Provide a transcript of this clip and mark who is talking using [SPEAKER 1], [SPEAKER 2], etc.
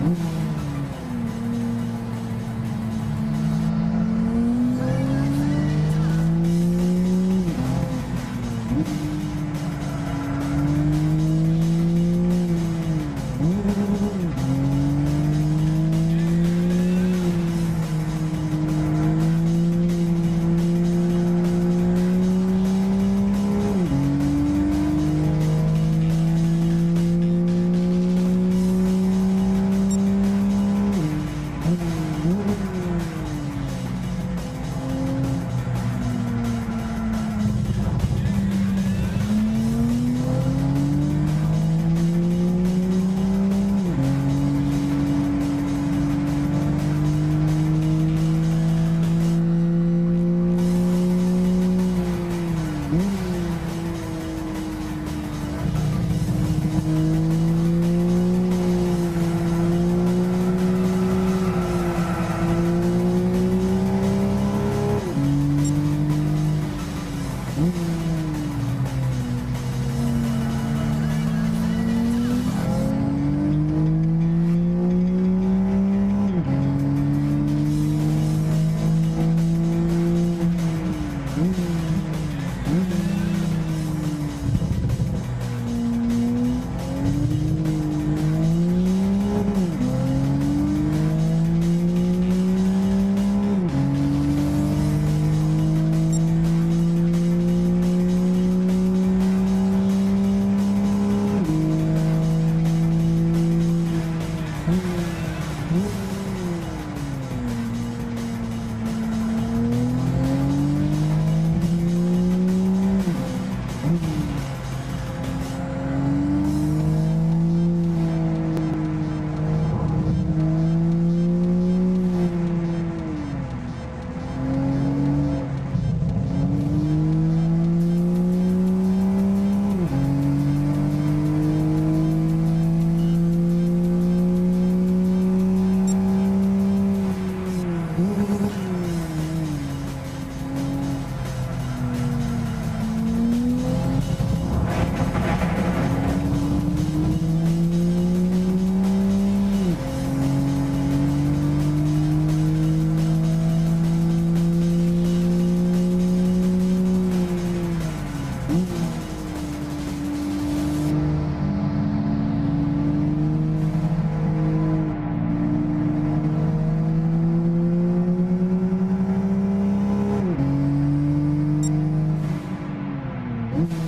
[SPEAKER 1] Mm-hmm.
[SPEAKER 2] Mm-hmm. 嗯 Mm-hmm.